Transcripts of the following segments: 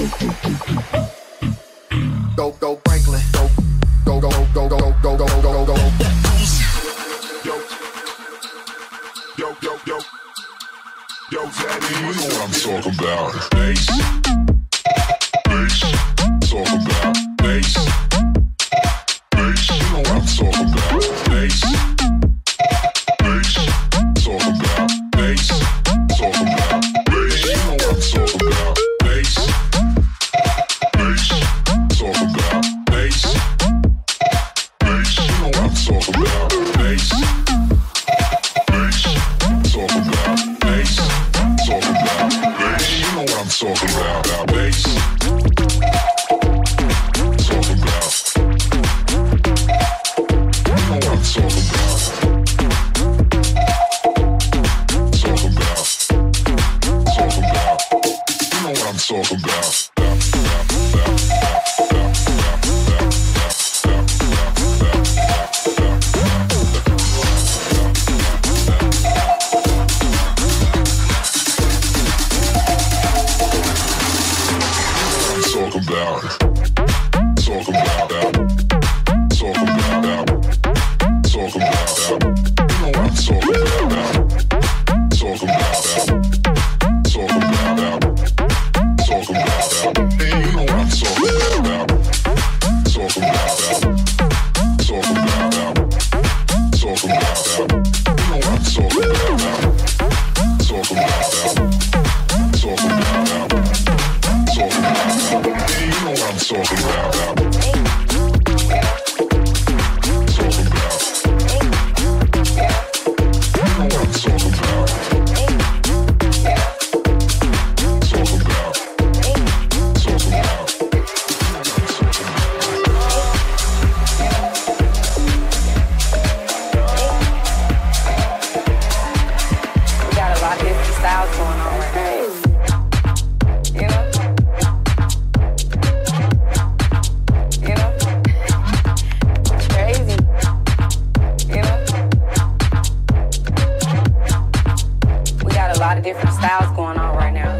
Go go Franklin. Go go go go go go go go. Yo yo yo yo yo. Daddy, you know what I'm talking about. Bass. talk about it. Talk about. styles going on right now.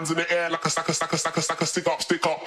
hands in the air like a sucker, sucker, sucker, sucker, stick up, stick up.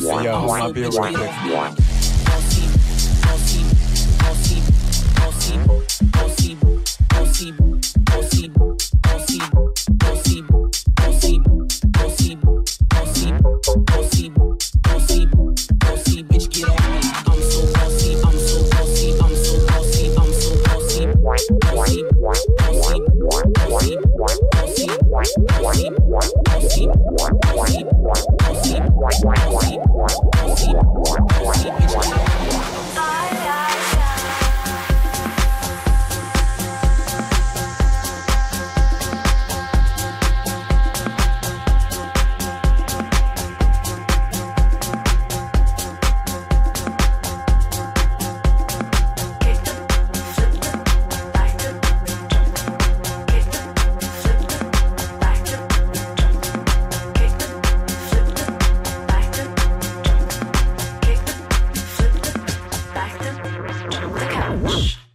Yo, my beer real quick. couch.